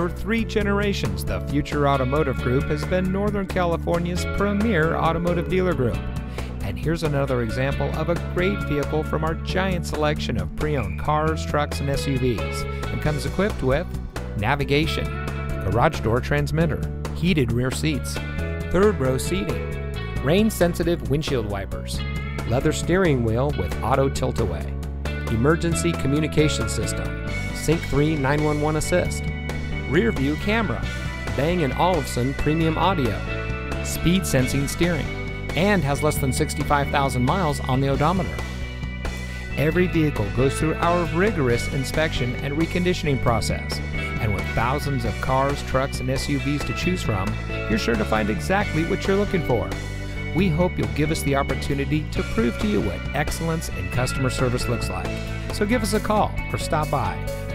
For three generations, the Future Automotive Group has been Northern California's premier automotive dealer group. And here's another example of a great vehicle from our giant selection of pre owned cars, trucks, and SUVs. It comes equipped with navigation, garage door transmitter, heated rear seats, third row seating, rain sensitive windshield wipers, leather steering wheel with auto tilt away, emergency communication system, Sync 3 911 assist, rear view camera, Bang & Olufsen premium audio, speed sensing steering, and has less than 65,000 miles on the odometer. Every vehicle goes through our rigorous inspection and reconditioning process. And with thousands of cars, trucks, and SUVs to choose from, you're sure to find exactly what you're looking for. We hope you'll give us the opportunity to prove to you what excellence in customer service looks like. So give us a call or stop by.